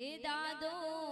એ દાદો